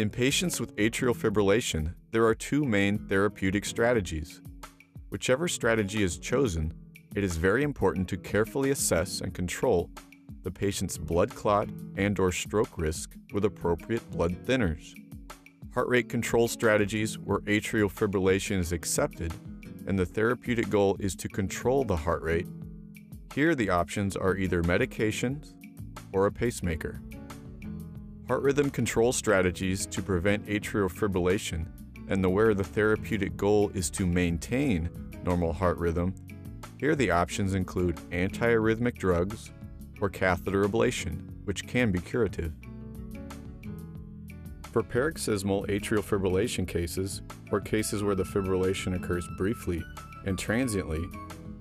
In patients with atrial fibrillation, there are two main therapeutic strategies. Whichever strategy is chosen, it is very important to carefully assess and control the patient's blood clot and or stroke risk with appropriate blood thinners. Heart rate control strategies where atrial fibrillation is accepted and the therapeutic goal is to control the heart rate. Here the options are either medications or a pacemaker. Heart rhythm control strategies to prevent atrial fibrillation and the where the therapeutic goal is to maintain normal heart rhythm. Here the options include antiarrhythmic drugs, or catheter ablation, which can be curative. For paroxysmal atrial fibrillation cases, or cases where the fibrillation occurs briefly and transiently,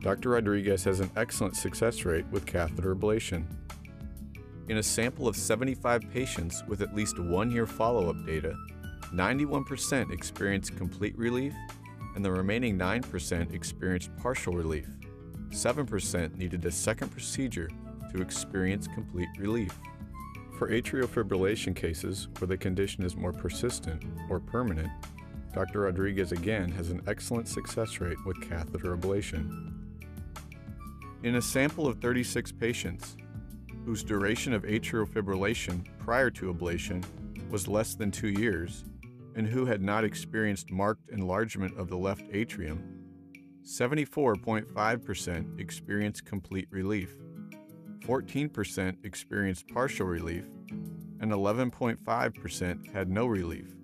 Dr. Rodriguez has an excellent success rate with catheter ablation. In a sample of 75 patients with at least one year follow up data, 91% experienced complete relief, and the remaining 9% experienced partial relief. 7% needed a second procedure to experience complete relief. For atrial fibrillation cases where the condition is more persistent or permanent, Dr. Rodriguez again has an excellent success rate with catheter ablation. In a sample of 36 patients, whose duration of atrial fibrillation prior to ablation was less than two years, and who had not experienced marked enlargement of the left atrium, 74.5% experienced complete relief. 14% experienced partial relief, and 11.5% had no relief.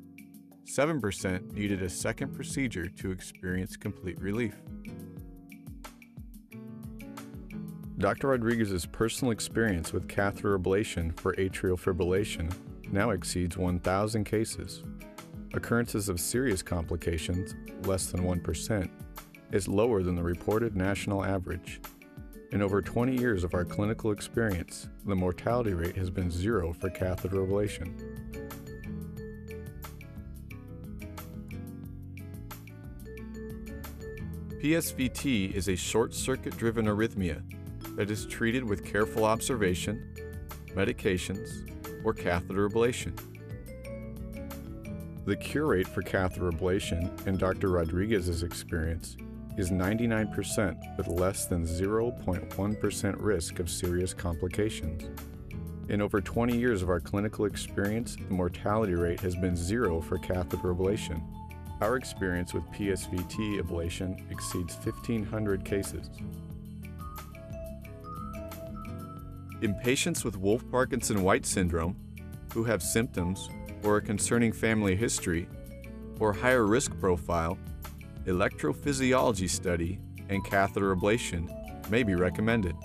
7% needed a second procedure to experience complete relief. Dr. Rodriguez's personal experience with catheter ablation for atrial fibrillation now exceeds 1,000 cases. Occurrences of serious complications, less than 1%, is lower than the reported national average. In over 20 years of our clinical experience, the mortality rate has been zero for catheter ablation. PSVT is a short circuit driven arrhythmia that is treated with careful observation, medications, or catheter ablation. The cure rate for catheter ablation in Dr. Rodriguez's experience is 99% with less than 0.1% risk of serious complications. In over 20 years of our clinical experience, the mortality rate has been zero for catheter ablation. Our experience with PSVT ablation exceeds 1,500 cases. In patients with Wolff Parkinson White syndrome, who have symptoms or a concerning family history or higher risk profile, electrophysiology study, and catheter ablation may be recommended.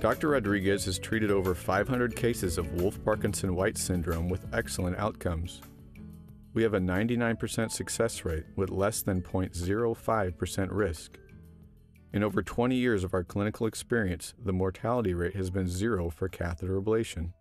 Dr. Rodriguez has treated over 500 cases of Wolff Parkinson White syndrome with excellent outcomes. We have a 99% success rate with less than 0.05% risk. In over 20 years of our clinical experience, the mortality rate has been zero for catheter ablation.